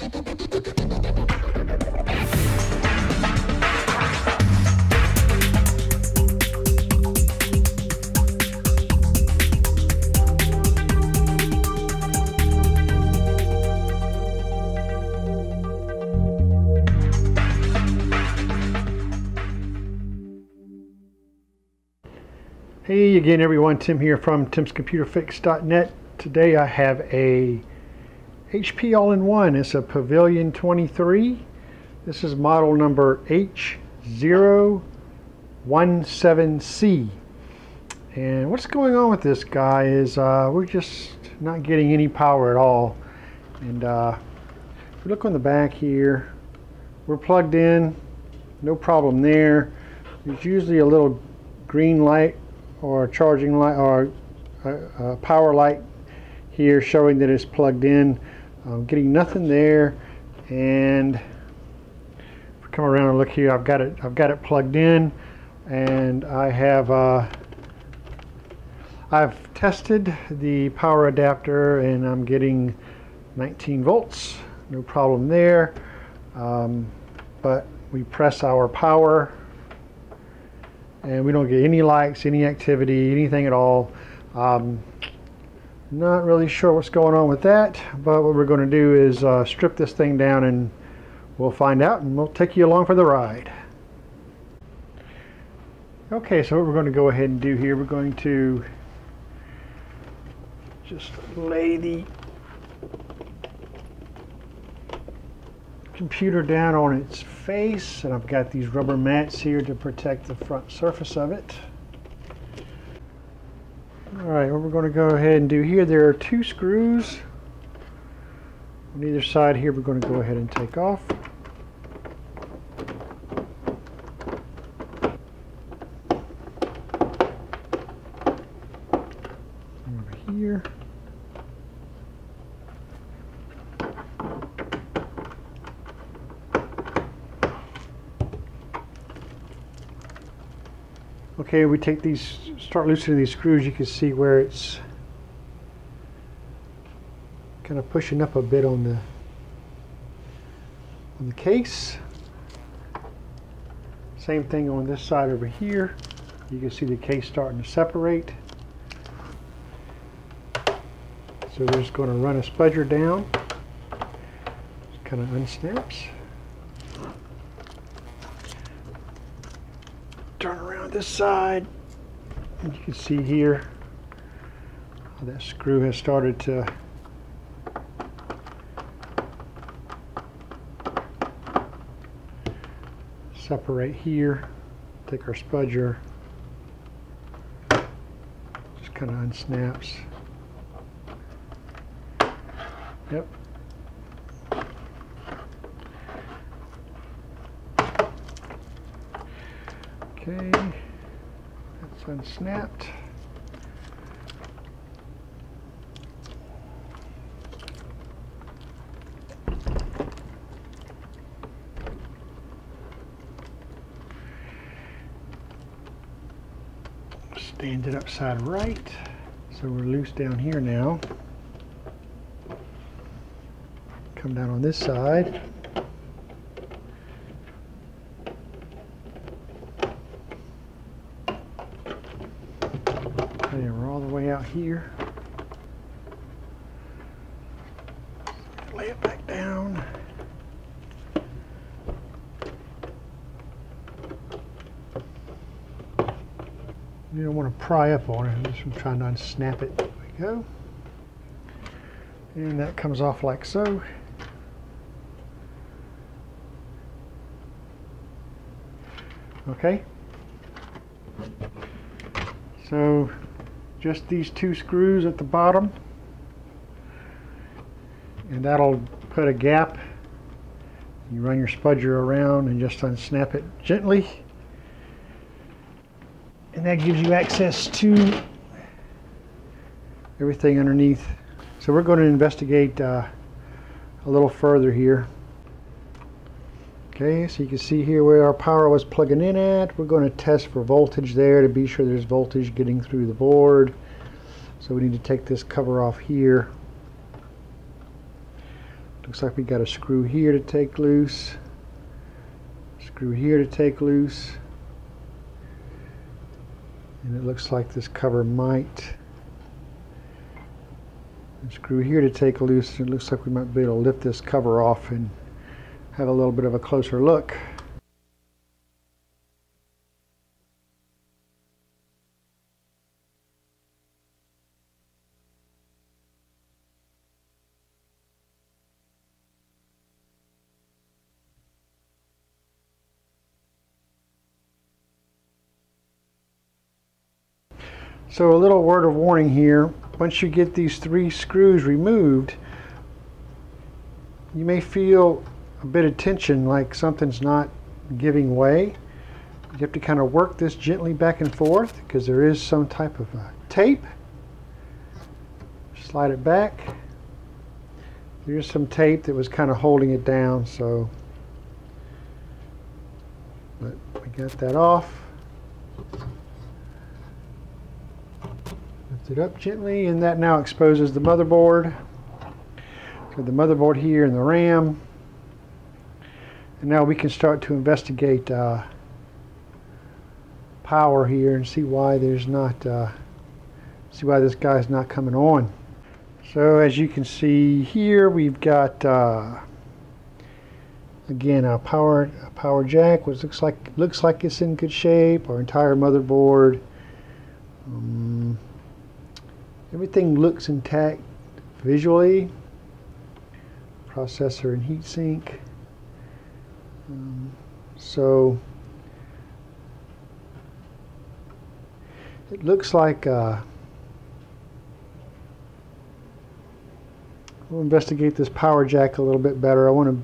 Hey again everyone, Tim here from timscomputerfix.net. Today I have a HP all-in-one. It's a Pavilion 23. This is model number H017C. And what's going on with this guy is uh, we're just not getting any power at all. And uh, if you look on the back here, we're plugged in, no problem there. There's usually a little green light or a charging light or a, a, power light here showing that it's plugged in. I'm getting nothing there and if come around and look here I've got it I've got it plugged in and I have uh, I've tested the power adapter and I'm getting 19 volts no problem there um, but we press our power and we don't get any likes, any activity, anything at all. Um, not really sure what's going on with that, but what we're going to do is uh, strip this thing down and we'll find out and we'll take you along for the ride. Okay, so what we're going to go ahead and do here, we're going to just lay the computer down on its face and I've got these rubber mats here to protect the front surface of it. Alright, what we're going to go ahead and do here, there are two screws on either side here we're going to go ahead and take off. Over here. Okay, we take these, start loosening these screws, you can see where it's kind of pushing up a bit on the on the case. Same thing on this side over here. You can see the case starting to separate. So we're just going to run a spudger down. Just kind of unsnaps. turn around this side and you can see here that screw has started to separate here take our spudger just kind of unsnaps. Yep Okay, that's unsnapped. Stand it upside right. So we're loose down here now. Come down on this side. Okay, we're all the way out here. Lay it back down. You don't want to pry up on it, just trying to unsnap it. There we go. And that comes off like so. Okay. So just these two screws at the bottom. And that'll put a gap. You run your spudger around and just unsnap it gently. And that gives you access to everything underneath. So we're going to investigate uh, a little further here Okay, so you can see here where our power was plugging in at. We're going to test for voltage there to be sure there's voltage getting through the board. So we need to take this cover off here. Looks like we got a screw here to take loose. Screw here to take loose. And it looks like this cover might screw here to take loose. It looks like we might be able to lift this cover off and have a little bit of a closer look. So a little word of warning here. Once you get these three screws removed, you may feel a bit of tension like something's not giving way. You have to kind of work this gently back and forth because there is some type of tape. Slide it back. There's some tape that was kind of holding it down, so but we got that off. Lift it up gently and that now exposes the motherboard. So the motherboard here and the RAM. And now we can start to investigate uh, power here and see why there's not, uh, see why this guy's not coming on. So as you can see here, we've got uh, again our power power jack, which looks like looks like it's in good shape. Our entire motherboard. Um, Everything looks intact visually. Processor and heatsink. Um, so it looks like uh, we'll investigate this power jack a little bit better. I want to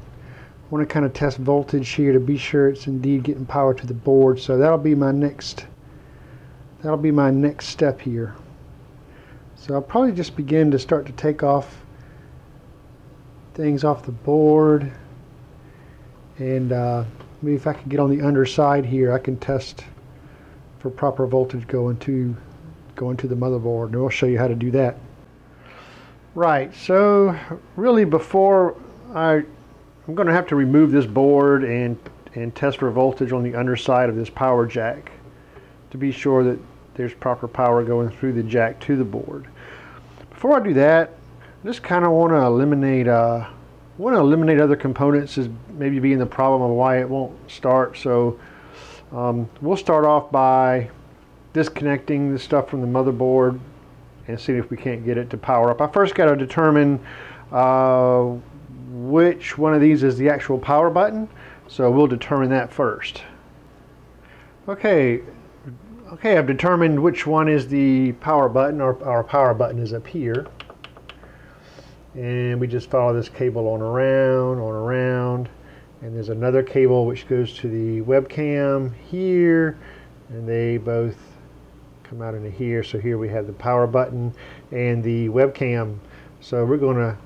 want to kind of test voltage here to be sure it's indeed getting power to the board. So that'll be my next that'll be my next step here. So I'll probably just begin to start to take off things off the board and uh, maybe if I can get on the underside here I can test for proper voltage going to going to the motherboard and I'll show you how to do that. Right, so really before I I'm going to have to remove this board and and test for voltage on the underside of this power jack to be sure that there's proper power going through the jack to the board before I do that, I just kind of want to eliminate uh, want to eliminate other components as maybe being the problem of why it won't start. So um, we'll start off by disconnecting the stuff from the motherboard and see if we can't get it to power up. I first got to determine uh, which one of these is the actual power button. So we'll determine that first. Okay, Okay, I've determined which one is the power button. Our power button is up here. And we just follow this cable on around, on around. And there's another cable which goes to the webcam here. And they both come out into here. So here we have the power button and the webcam. So we're going to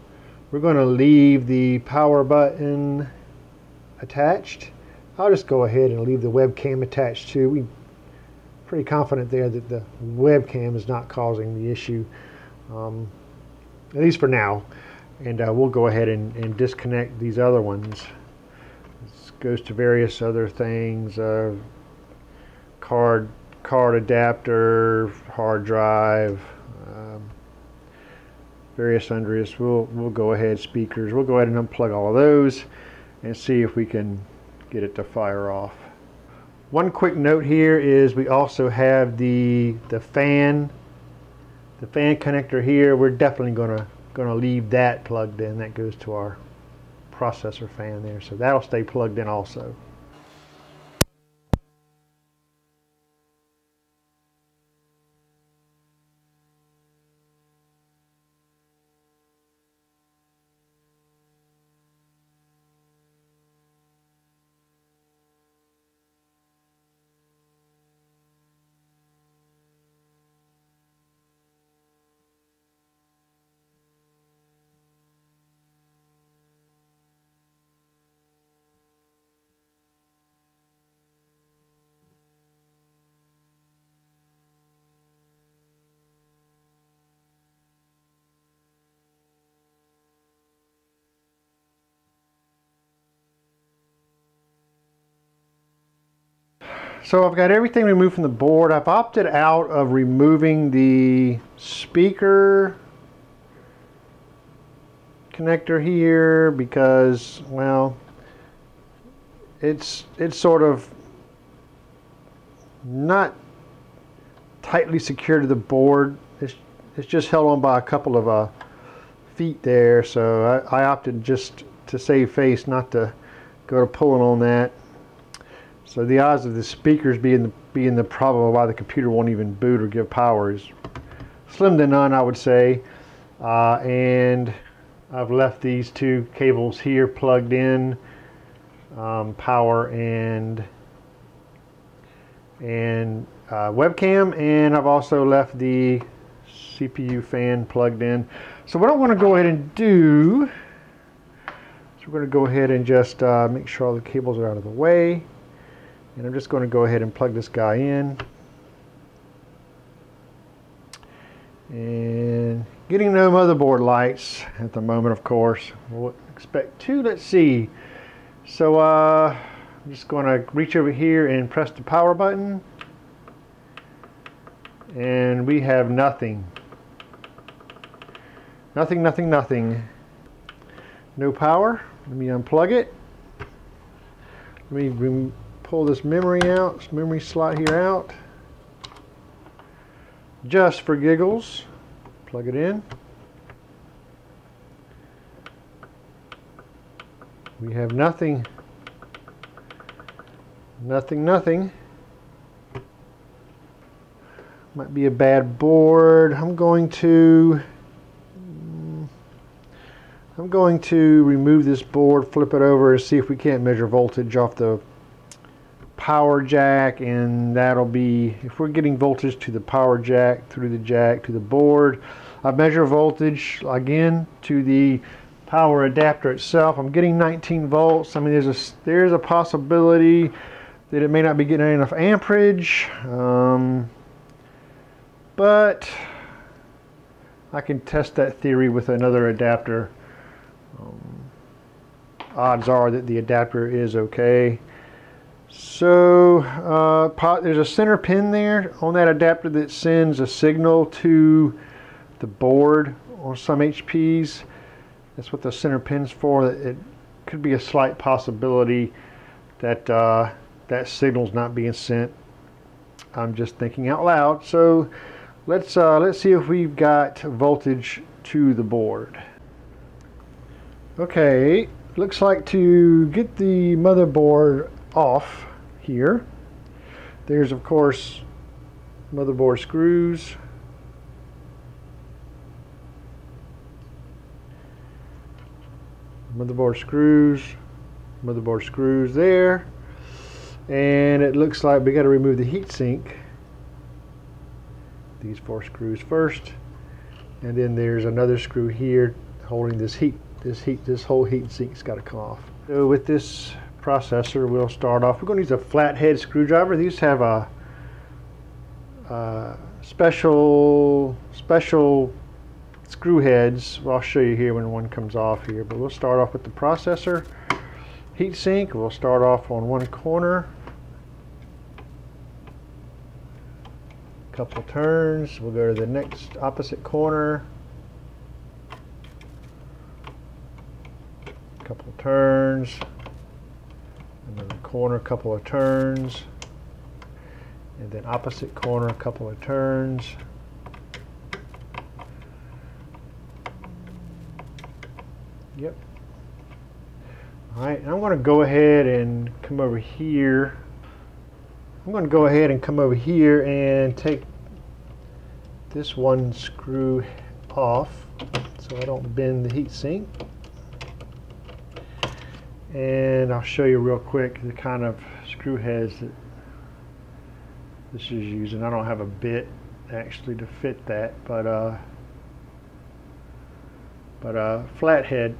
we're to leave the power button attached. I'll just go ahead and leave the webcam attached too. We pretty confident there that the webcam is not causing the issue, um, at least for now. And uh, we'll go ahead and, and, disconnect these other ones. This goes to various other things, uh, card, card adapter, hard drive, um, various undress. We'll, we'll go ahead, speakers, we'll go ahead and unplug all of those and see if we can get it to fire off. One quick note here is we also have the the fan the fan connector here. We're definitely gonna gonna leave that plugged in. That goes to our processor fan there. So that'll stay plugged in also. So I've got everything removed from the board. I've opted out of removing the speaker connector here because, well, it's it's sort of not tightly secured to the board. It's, it's just held on by a couple of uh, feet there, so I, I opted just to save face not to go to pulling on that. So the odds of the speakers being the, being the problem why the computer won't even boot or give power is slim to none, I would say. Uh, and I've left these two cables here plugged in, um, power and and uh, webcam, and I've also left the CPU fan plugged in. So what I want to go ahead and do is we're going to go ahead and just uh, make sure all the cables are out of the way. And I'm just going to go ahead and plug this guy in. And getting no motherboard lights at the moment, of course. We'll expect two. Let's see. So uh, I'm just going to reach over here and press the power button. And we have nothing. Nothing, nothing, nothing. No power. Let me unplug it. Let me pull this memory out, this memory slot here out. Just for giggles. Plug it in. We have nothing. Nothing, nothing. Might be a bad board. I'm going to I'm going to remove this board, flip it over, and see if we can't measure voltage off the power jack and that'll be if we're getting voltage to the power jack through the jack to the board I measure voltage again to the power adapter itself. I'm getting 19 volts. I mean there's a there's a possibility that it may not be getting enough amperage um, but I can test that theory with another adapter. Um, odds are that the adapter is okay so uh, pot, there's a center pin there on that adapter that sends a signal to the board on some HPs. That's what the center pin's for. It could be a slight possibility that uh, that signal's not being sent. I'm just thinking out loud. So let's uh, let's see if we've got voltage to the board. Okay, looks like to get the motherboard off here. There's of course motherboard screws. Motherboard screws, motherboard screws there. And it looks like we got to remove the heatsink. These four screws first. And then there's another screw here holding this heat. This heat, this whole heat sink's got to come off. So with this processor, we'll start off. We're going to use a flathead screwdriver. These have a, a special special screw heads. Well, I'll show you here when one comes off here. But we'll start off with the processor heatsink. We'll start off on one corner. Couple turns. We'll go to the next opposite corner. A Couple turns another corner a couple of turns and then opposite corner a couple of turns. Yep. Alright I'm going to go ahead and come over here. I'm going to go ahead and come over here and take this one screw off so I don't bend the heat sink and I'll show you real quick the kind of screw heads that this is using. I don't have a bit actually to fit that, but uh, but uh, flathead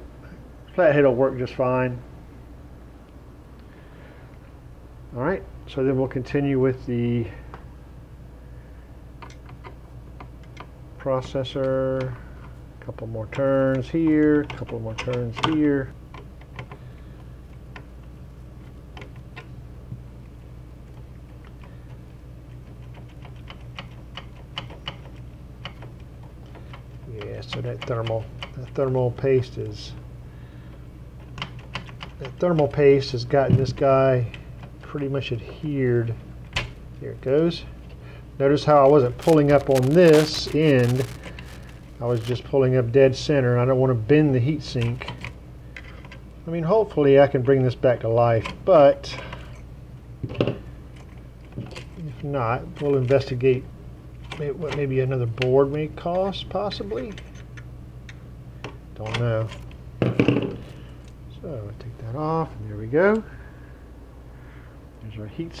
flathead will work just fine. All right, so then we'll continue with the processor. A couple more turns here, a couple more turns here. Yeah, so that thermal, that thermal paste is, that thermal paste has gotten this guy pretty much adhered. Here it goes. Notice how I wasn't pulling up on this end. I was just pulling up dead center. I don't want to bend the heat sink. I mean, hopefully I can bring this back to life, but if not, we'll investigate what maybe another board may cost, possibly. Don't know. So take that off, and there we go. There's our heat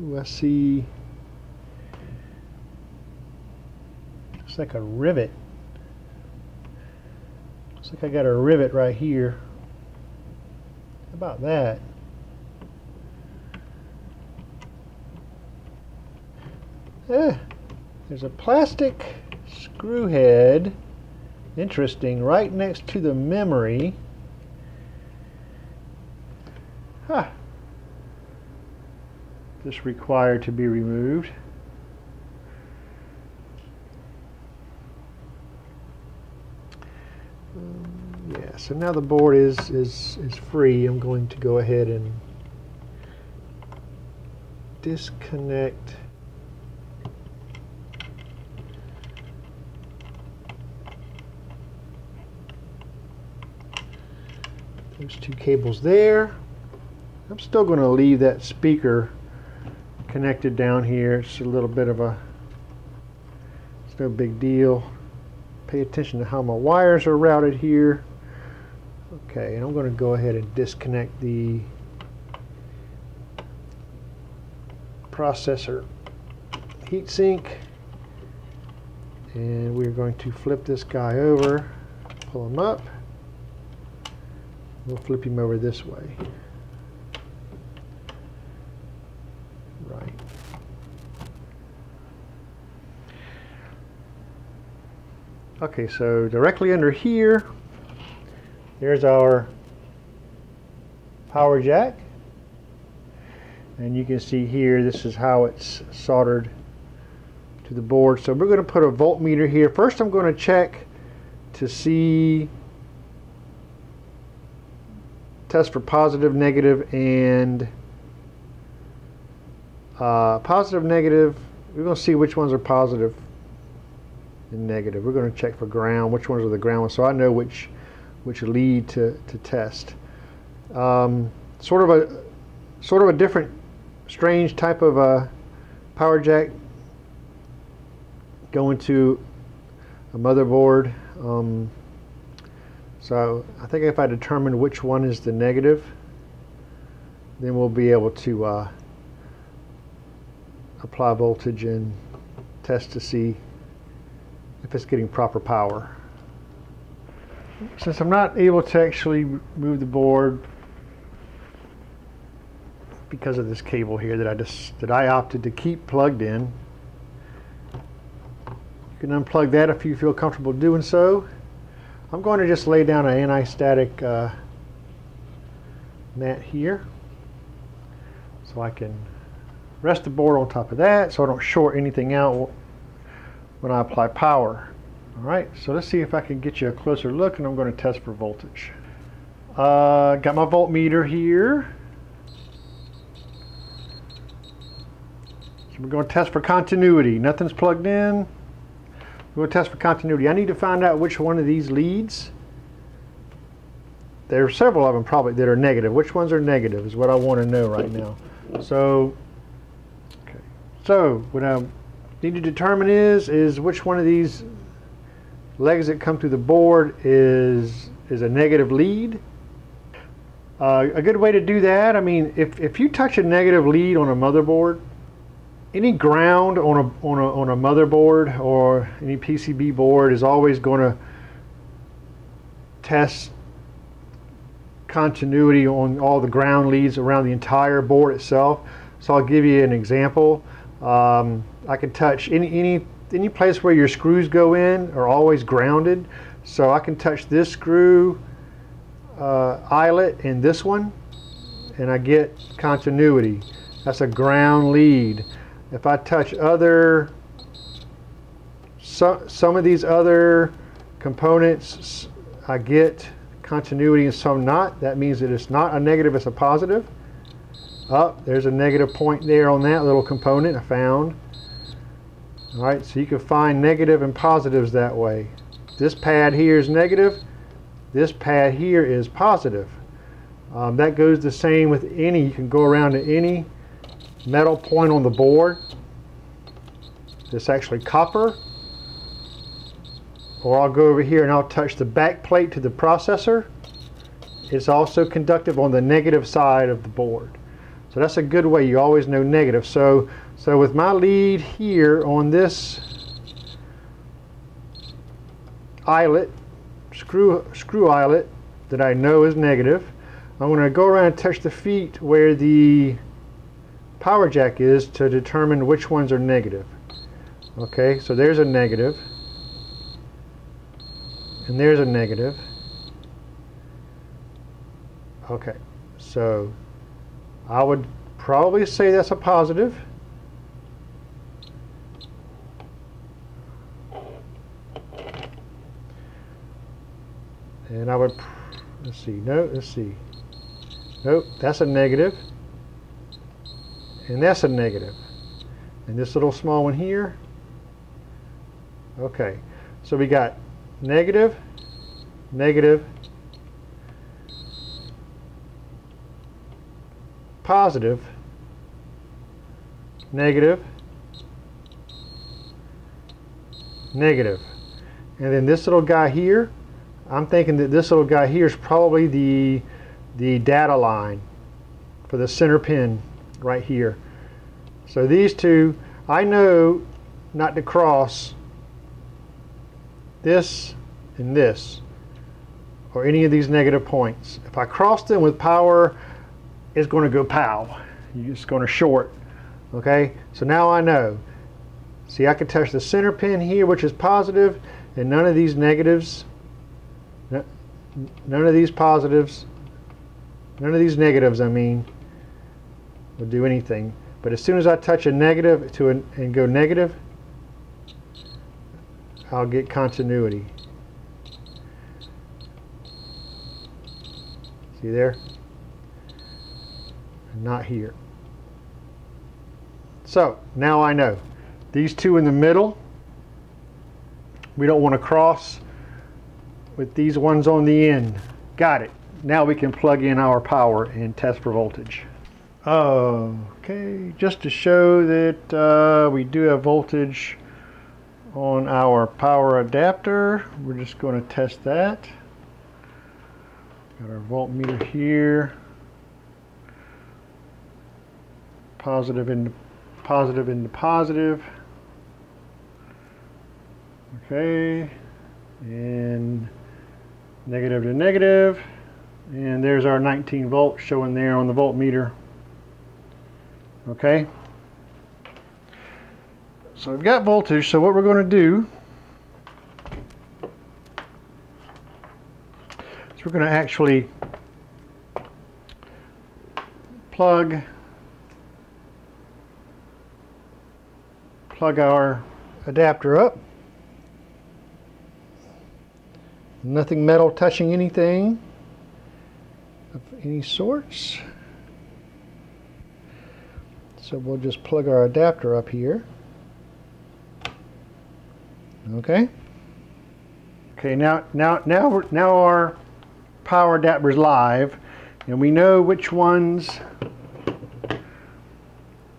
Ooh, I see. Looks like a rivet. Looks like I got a rivet right here. How about that? Eh, there's a plastic screw head. Interesting, right next to the memory. Huh this required to be removed. Um, yeah, so now the board is, is, is free. I'm going to go ahead and disconnect those two cables there. I'm still going to leave that speaker connected down here. It's a little bit of a, it's no big deal. Pay attention to how my wires are routed here. Okay, and I'm going to go ahead and disconnect the processor heatsink. And we're going to flip this guy over, pull him up. We'll flip him over this way. Okay, so directly under here, there's our power jack. And you can see here, this is how it's soldered to the board. So we're going to put a voltmeter here. First I'm going to check to see, test for positive, negative, and uh, positive, negative. We're going to see which ones are positive and negative. We're going to check for ground, which ones are the ground ones, so I know which which lead to, to test. Um, sort of a sort of a different, strange type of a power jack going to a motherboard. Um, so I think if I determine which one is the negative, then we'll be able to uh, apply voltage and test to see if it's getting proper power. Since I'm not able to actually move the board because of this cable here that I just that I opted to keep plugged in. You can unplug that if you feel comfortable doing so. I'm going to just lay down an anti-static uh, mat here so I can rest the board on top of that so I don't short anything out when I apply power. All right, so let's see if I can get you a closer look and I'm going to test for voltage. Uh, got my voltmeter here. So we're going to test for continuity. Nothing's plugged in. We're going to test for continuity. I need to find out which one of these leads. There are several of them probably that are negative. Which ones are negative is what I want to know right now. So, okay. So when I need to determine is is which one of these legs that come through the board is is a negative lead. Uh, a good way to do that, I mean, if, if you touch a negative lead on a motherboard, any ground on a, on a, on a motherboard or any PCB board is always going to test continuity on all the ground leads around the entire board itself. So I'll give you an example. Um, I can touch any, any, any place where your screws go in are always grounded. So I can touch this screw uh, eyelet and this one and I get continuity. That's a ground lead. If I touch other, so, some of these other components, I get continuity and some not. That means that it's not a negative, it's a positive. Up, oh, there's a negative point there on that little component I found. All right, so you can find negative and positives that way. This pad here is negative. This pad here is positive. Um, that goes the same with any, you can go around to any metal point on the board. This actually copper. Or I'll go over here and I'll touch the back plate to the processor. It's also conductive on the negative side of the board. So that's a good way, you always know negative. So, so with my lead here on this eyelet, screw, screw eyelet that I know is negative, I'm going to go around and touch the feet where the power jack is to determine which ones are negative. Okay, so there's a. And there's a negative. Okay, so I would probably say that's a positive. And I would, let's see, no, let's see. Nope, that's a negative. And that's a negative. And this little small one here. Okay, so we got negative, negative, positive, negative, negative. And then this little guy here, I'm thinking that this little guy here is probably the the data line for the center pin right here. So these two, I know not to cross this and this or any of these negative points. If I cross them with power, it's going to go pow. It's going to short. Okay, so now I know. See, I can touch the center pin here, which is positive, and none of these negatives, none of these positives None of these negatives, I mean, will do anything. But as soon as I touch a negative to an, and go negative, I'll get continuity. See there? Not here. So, now I know. These two in the middle, we don't want to cross with these ones on the end. Got it now we can plug in our power and test for voltage. Okay, just to show that uh, we do have voltage on our power adapter, we're just going to test that. Got our voltmeter here. Positive into positive into positive. Okay, and negative to. And there's our 19 volts showing there on the voltmeter. Okay. So we've got voltage, so what we're going to do is we're going to actually plug plug our adapter up. Nothing metal touching anything of any sorts. So we'll just plug our adapter up here. Okay. Okay, now now now now our power adapter is live, and we know which ones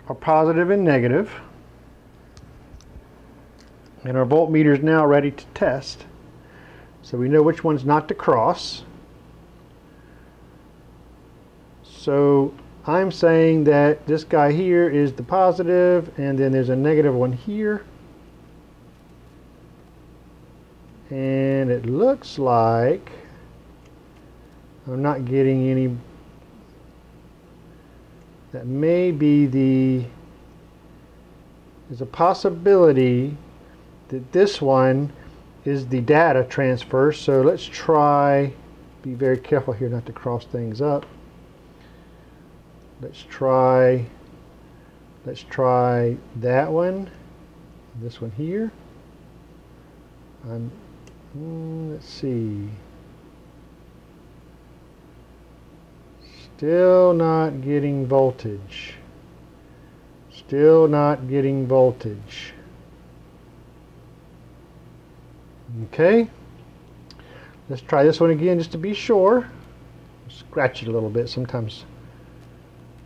are positive and negative. And our voltmeter is now ready to test. So we know which ones not to cross. So I'm saying that this guy here is the positive and then there's a negative one here. And it looks like I'm not getting any that may be the there's a possibility that this one is the data transfer so let's try be very careful here not to cross things up let's try let's try that one this one here I'm mm, let's see Still not getting voltage. Still not getting voltage. Okay. Let's try this one again just to be sure. Scratch it a little bit. Sometimes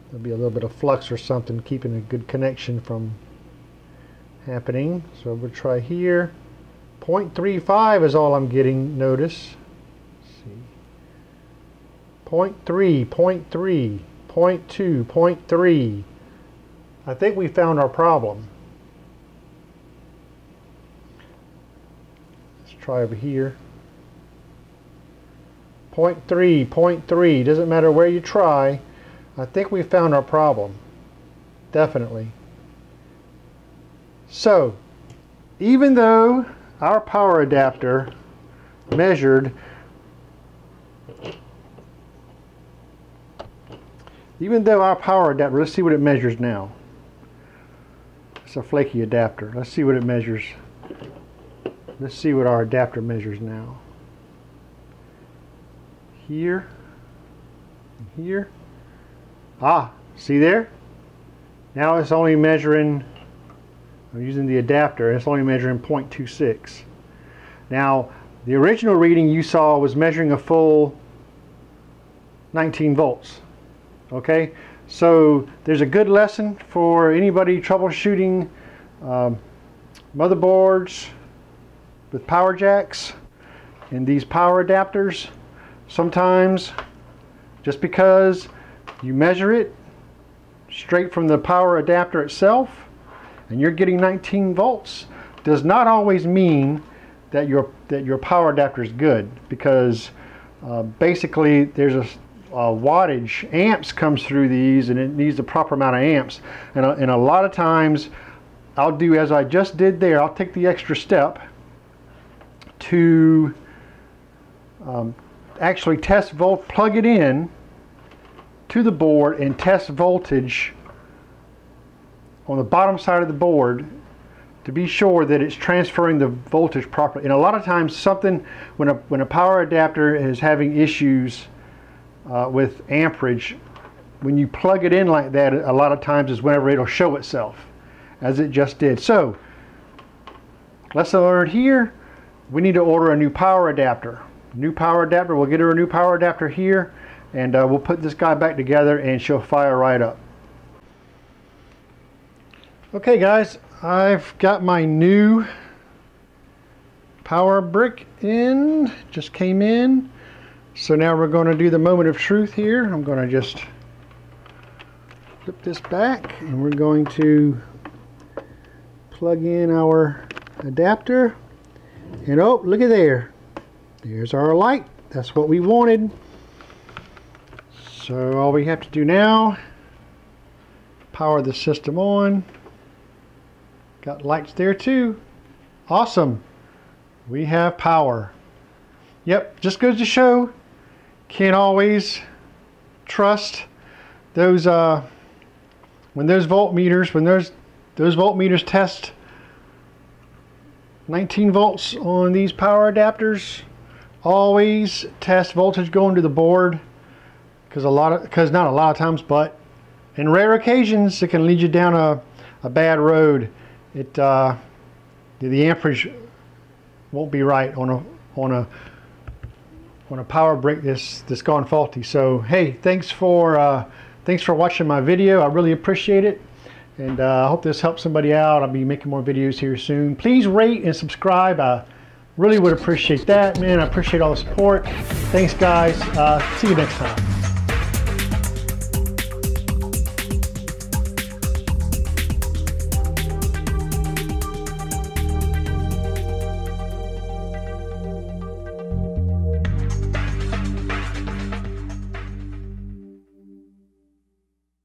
there'll be a little bit of flux or something keeping a good connection from happening. So we'll try here. 0.35 is all I'm getting, notice. 0.3, 0.3, 0.2, 0.3. I think we found our problem. Let's try over here. 0.3, 0.3, doesn't matter where you try. I think we found our problem. Definitely. So, even though our power adapter measured Even though our power adapter, let's see what it measures now. It's a flaky adapter. Let's see what it measures. Let's see what our adapter measures now. Here, here. Ah, see there? Now it's only measuring, I'm using the adapter, it's only measuring 0.26. Now, the original reading you saw was measuring a full 19 volts. Okay, so there's a good lesson for anybody troubleshooting um, motherboards with power jacks and these power adapters. Sometimes just because you measure it straight from the power adapter itself and you're getting 19 volts does not always mean that your that your power adapter is good because uh, basically there's a wattage amps comes through these and it needs the proper amount of amps and, uh, and a lot of times I'll do as I just did there I'll take the extra step to um, actually test volt plug it in to the board and test voltage on the bottom side of the board to be sure that it's transferring the voltage properly. And a lot of times something, when a, when a power adapter is having issues uh, with amperage, when you plug it in like that, a lot of times is whenever it'll show itself, as it just did. So, lesson learned here, we need to order a new power adapter. New power adapter, we'll get her a new power adapter here, and uh, we'll put this guy back together and she'll fire right up. Okay guys, I've got my new power brick in, just came in. So now we're going to do the moment of truth here. I'm going to just flip this back and we're going to plug in our adapter. And oh, look at there. There's our light. That's what we wanted. So all we have to do now, power the system on. Got lights there too. Awesome. We have power. Yep, just goes to show can't always trust those uh, when those voltmeters when those those voltmeters test 19 volts on these power adapters always test voltage going to the board because a lot of because not a lot of times but in rare occasions it can lead you down a, a bad road it uh, the amperage won't be right on a on a on a power brick that's that's gone faulty. So hey, thanks for uh, thanks for watching my video. I really appreciate it, and uh, I hope this helps somebody out. I'll be making more videos here soon. Please rate and subscribe. I really would appreciate that, man. I appreciate all the support. Thanks, guys. Uh, see you next time.